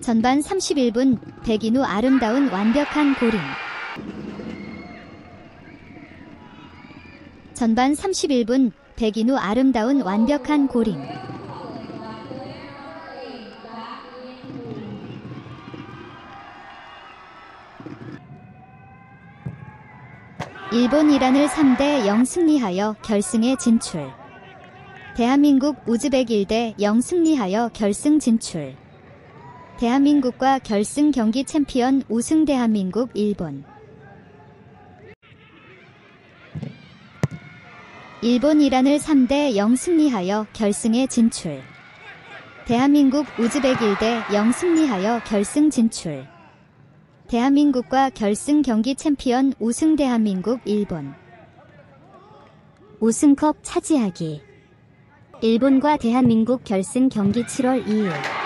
전반 31분 백인우 아름다운 완벽한 고림. 전반 31분 백인우 아름다운 완벽한 고림. 일본 이란을 3대 0 승리하여 결승에 진출. 대한민국 우즈벡 1대 0 승리하여 결승 진출. 대한민국과 결승 경기 챔피언 우승 대한민국 일본. 일본 이란을 3대 0 승리하여 결승에 진출. 대한민국 우즈벡 1대 0 승리하여 결승 진출. 대한민국과 결승 경기 챔피언 우승 대한민국 일본. 우승컵 차지하기. 일본과 대한민국 결승 경기 7월 2일.